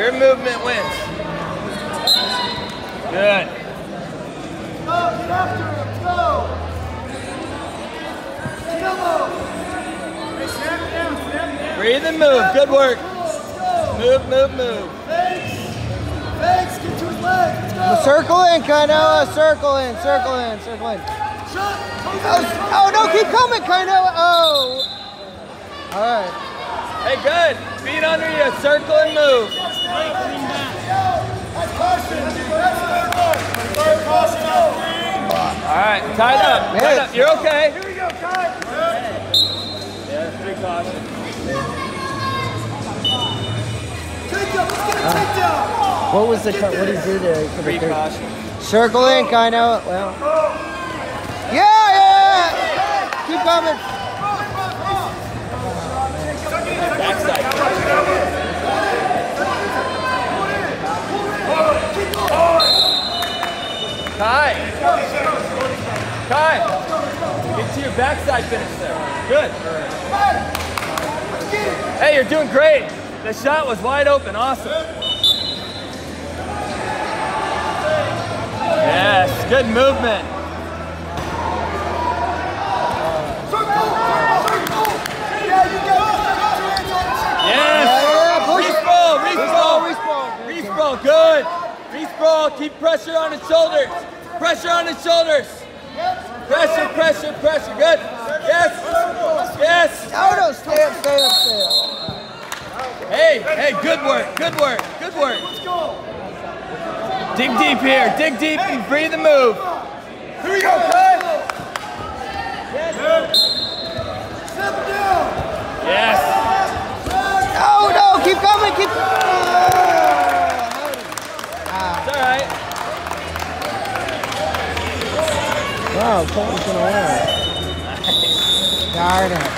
Your movement wins. Good. Go, get after him, go! Breathe and move. Good work. Move, move, move. Thanks! Thanks, get to his leg, let's go! Circle in, Kainoa. Circle in, circle in, circle in. Oh, oh no, keep coming, Kainoa. Oh. All right. Hey, good. Feet under you. Circle and move. That's caution! That's third one! Third caution on three! All right, tied up. Tied up. You're okay. Here we go, Kai! Yeah, three caution. Takedown, let's get a takedown! What was the cut? What did he do there? for the Three third? caution. Circle in, Kainoa. Well. Yeah, yeah. Keep coming. Kai. Kai. Get to your backside finish there. Good. Hey, you're doing great. The shot was wide open. Awesome. Yes, good movement. Yeah, you got it! Yes. Yeah, push Reach it. ball, reach ball. Reach ball. Reach ball, good. Keep pressure on his shoulders. Pressure on his shoulders. Pressure, pressure, pressure. Good. Yes. Yes. No, stay up, stay up, stay up. Hey, hey, good work, good work, good work. Let's go! Dig deep here, dig deep and breathe and move. Here we go, Kai! Step down! Yes. No, no, keep coming, keep. It's all right. Wow, Colton's gonna win. Darn it.